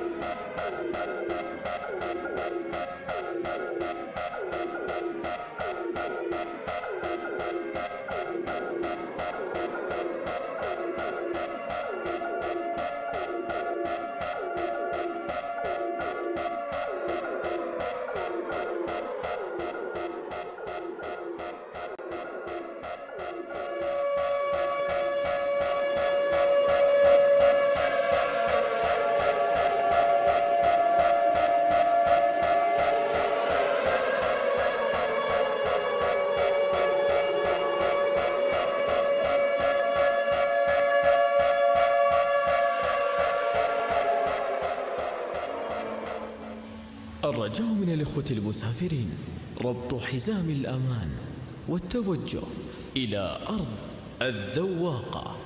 Thank you. الرجاء من الإخوة المسافرين ربط حزام الأمان والتوجه إلى أرض الذواقة.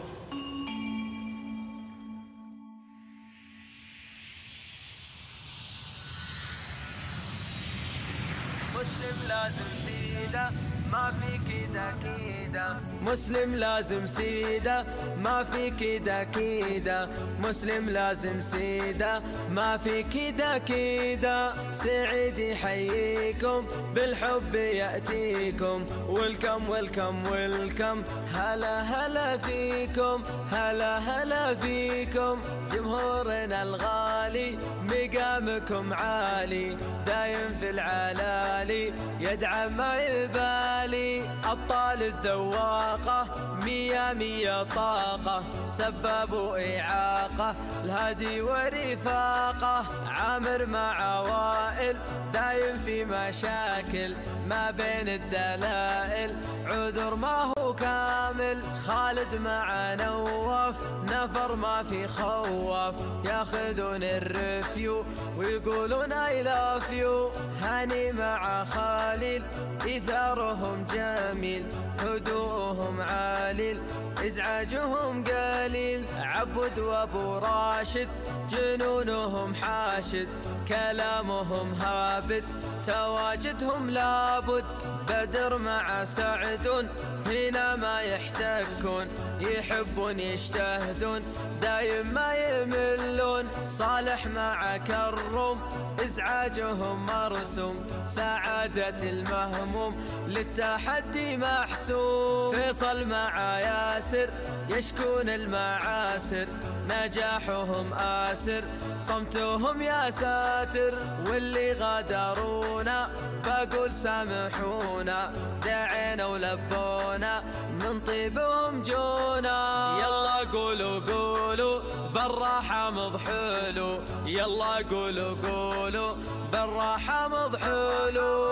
مسلم لازم سيدة ما في كده كده مسلم لازم سيدة ما في كده كده مسلم لازم سيدة ما في كده كده سعيد يحييكم بالحب يأتيكم. والكم والكم والكم. هلا هلا فيكم. هلا هلا فيكم. جمهورنا الغالي مقامكم عالي. دايم في العلالي يدعم ما يبالي. أبطال الذواقة مية مية طاقة سباب وإعاقة الهادي ورفاقة عامر مع وائل دايم في مشاكل ما بين الدلائل عذر ما هو كامل خالد مع نواف نفر ما في خوف ياخذون الرفيو ويقولون اي لاف يو هاني مع خالد ايثارهم جميل هدوءهم عالي إزعاجهم قليل. عبد وابو راشد جنونهم حاشد كلامهم هابد تواجدهم لابد. بدر مع سعد هنا ما يحتكون يحبون يجتهدون دايم ما يملون. صالح مع كرم إزعاجهم مرسوم سعادة المهموم. للتحدي محسوم فيصل مع ياسر يشكون المعاسر نجاحهم آسر صمتهم يا ساتر. واللي غادرونا بقول سامحونا. دعينا ولبونا من طيبهم جونا. يلا قولوا قولوا بالراحة مضحولوا يلا قولوا قولوا بالراحة مضحولوا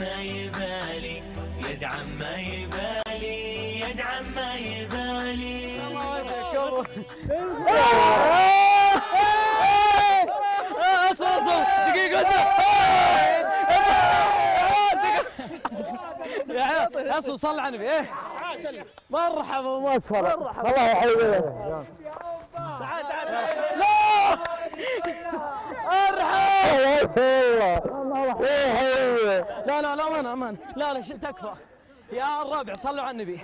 ما يبالي يدعم ما يبالي يدعم ما يبالي. اصل اصل دقيقة يا اصل صل على النبي إيه مرحبا ومسهلا الله. يحييك تعال تعال لا ارحب لا لا لا أمان أمان. لا لا تكفى. يا الربع صلوا على النبي.